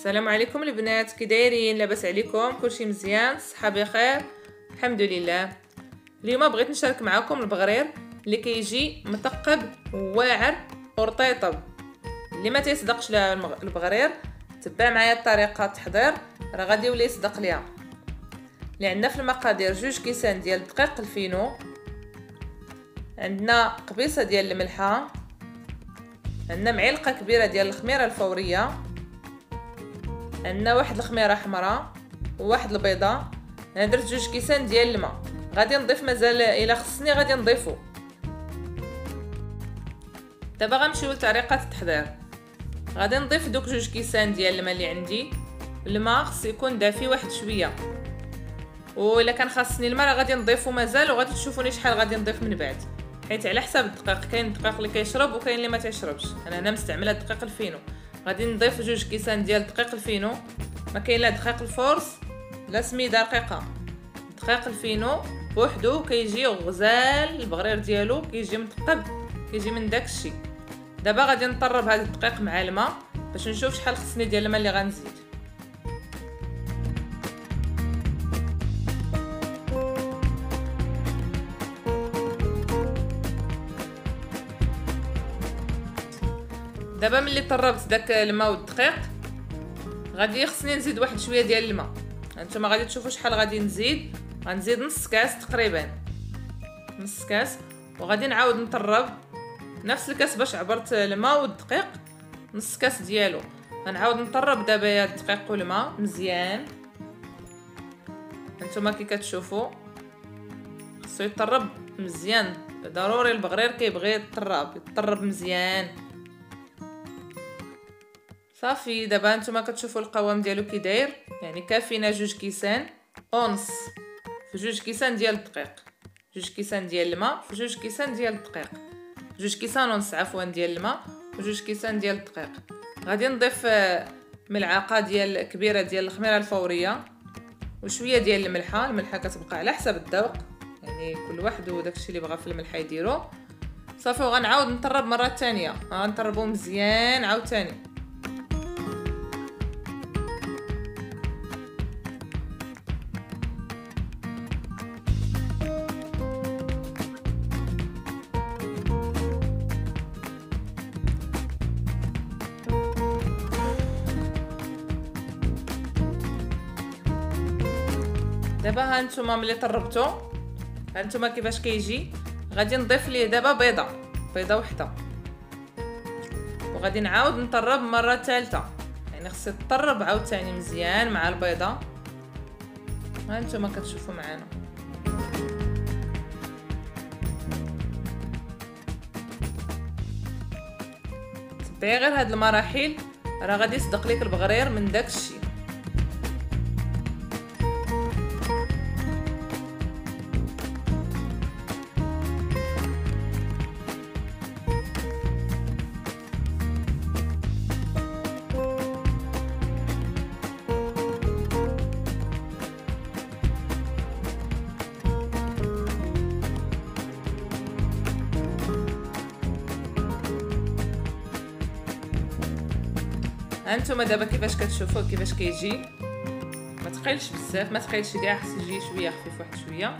السلام عليكم البنات كي دايرين لاباس عليكم كلشي مزيان صحة بخير الحمد لله. اليوم بغيت نشارك معكم البغرير اللي كيجي مثقب واعر ورطيطب. اللي ما تيصدقش البغرير تبع معايا الطريقة التحضير راه غادي يولي يصدق ليها اللي عندنا في المقادير جوج كيسان ديال الدقيق الفينو عندنا قبيصة ديال الملحة عندنا معلقة كبيرة ديال الخميرة الفورية. عندنا واحد الخميرة حمراء وواحد البيضة. أنا درت جوج كيسان ديال الماء. غادي نضيف مازال إلا خصني غادي نضيفو. دابا غنمشيو لطريقة التحضير. غادي نضيف دوك جوج كيسان ديال الماء اللي عندي. الماء خص يكون دافي واحد شوية. إلا كان خاصني الماء راه غادي نضيفو مازال وغادي تشوفوني شحال غادي نضيف من بعد. حيت على حساب الدقيق. كاين الدقيق اللي كيشرب وكاين اللي ما تيشربش. أنا هنا مستعملة الدقيق الفينو. غادي نضيف جوج كيسان ديال الدقيق الفينو. ما كاين لا دقيق ال force لا سميدة رقيقة. الدقيق الفينو بوحدو كيجي غزال البغرير ديالو كيجي مثقب كيجي من داك الشيء دابا غادي نطرب هذا الدقيق مع الماء باش نشوف شحال خصني ديال الماء اللي غنزيد. دابا ملي طربت داك الماء والدقيق غادي خصني نزيد واحد شوية ديال الماء. هانتوما غادي تشوفوا شحال غادي نزيد. غنزيد نص كاس تقريبا. نص كاس. وغادي نعاود نطرب نفس الكاس باش عبرت الماء والدقيق. نص كاس ديالو. غنعاود نطرب دابا الدقيق والماء مزيان. هانتوما كي كتشوفوا خصو يطرب مزيان. ضروري البغرير كيبغي يطرب. يطرب مزيان. صافي دابا نتوما كتشوفوا القوام ديالو كي داير يعني كافينا جوج كيسان ونص في جوج كيسان ديال الدقيق. جوج كيسان ديال الماء في جوج كيسان ديال الدقيق. جوج كيسان ونص عفوا ديال الماء وجوج كيسان ديال الدقيق. غادي نضيف آه، ملعقة ديال كبيرة ديال الخميرة الفورية وشوية ديال الملحة. الملحة كتبقى على حسب الذوق. يعني كل واحد وداكشي اللي بغا في الملحة يديرو. صافي وغنعاود نطرب مرة ثانية غنطربو مزيان عاوتاني. دابا ها نتوما ملي طربتو ها نتوما كيفاش كيجي؟ غادي نضيف ليه دابا بيضة بيضة وحدة. وغادي نعاود نطرب مرة ثالثه يعني خص يطرب عاوتاني مزيان مع البيضة. ها نتوما كتشوفوا معانا. تبعي غير هاد المراحل راه غادي يصدق لك البغرير من داك هانتوما دابا كيفاش كتشوفوا كيفاش كيجي؟ ما تقيلش بزاف ما تقيلش كاع خص يجي شوية خفيف واحد شوية.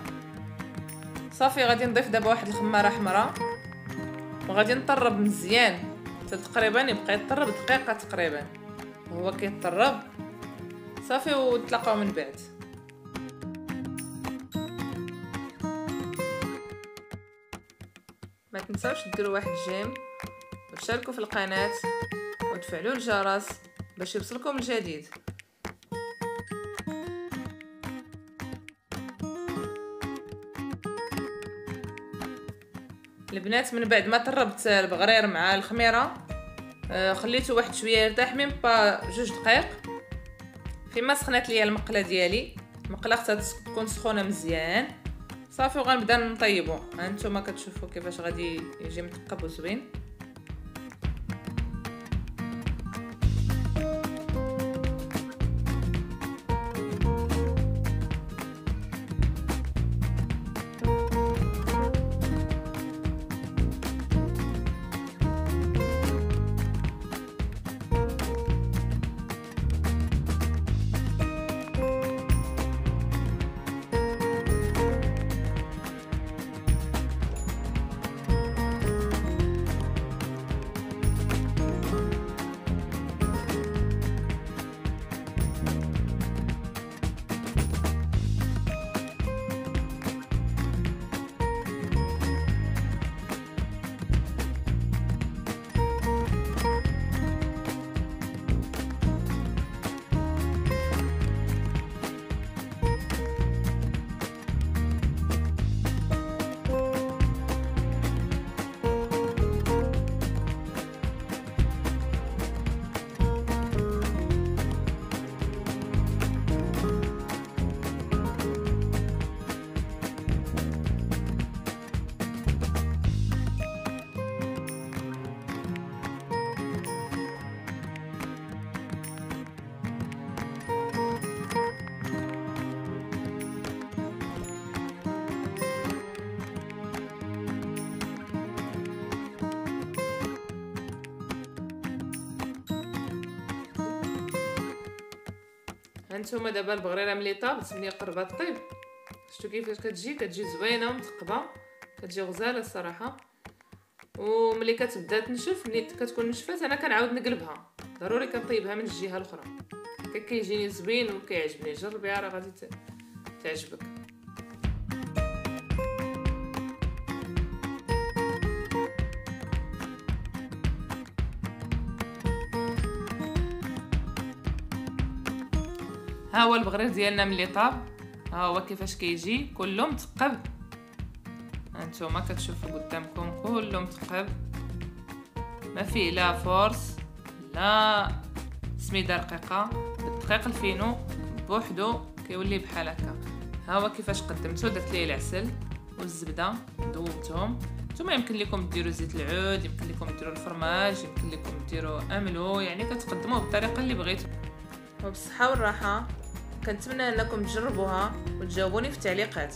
صافي غادي نضيف دابا واحد الخمارة حمراء. وغادي نطرب مزيان. حتى تقريبا يبقى يطرب دقيقة تقريبا. وهو كيطرب. صافي ونتلاقاو من بعد. ما تنساوش ديروا واحد جيم وتشاركوا في القناة. وتفعلوا الجرس باش يوصلكم الجديد. البنات من بعد ما طربت البغرير مع الخميرة آه، خليته واحد شوية يرتاح من با جوج دقائق فيما سخنات ليا المقلة ديالي. المقلة خصها تكون سخونة مزيان. صافي وغنبدا نطيبو. هانتوما كتشوفوا كيفاش غادي يجي مثقب وزوين هانتوما دابا البغريره ملي طابت ملي قربات طيب. شفتو كيفاش كتجي؟ كتجي زوينة ومثقبه كتجي غزالة الصراحة. وملي كتبدا تنشف ملي كتكون نشفات أنا كنعاود نقلبها. ضروري كنطيبها من الجهة الأخرى. كيجيني زوين وكيعجبني. جربيها راه غادي تعجبك. ها هو البغرير ديالنا ملي طاب ها هو كيفاش كيجي؟ كله مثقب هانتوما كتشوفوا قدامكم كله مثقب ما فيه لا force لا سميده رقيقة. بالدقيق الفينو بوحدو كيولي بحال هكا. ها هو كيفاش قدمتو؟ درت ليه العسل والزبدة ذوبتهم نتوما يمكن لكم ديروا زيت العود يمكن لكم ديروا الفرماج يمكن لكم ديروا أملو. يعني كتقدموه بالطريقة اللي بغيتو. وبالصحة والراحة. كنتمنى أنكم تجربوها وتجاوبوني في التعليقات.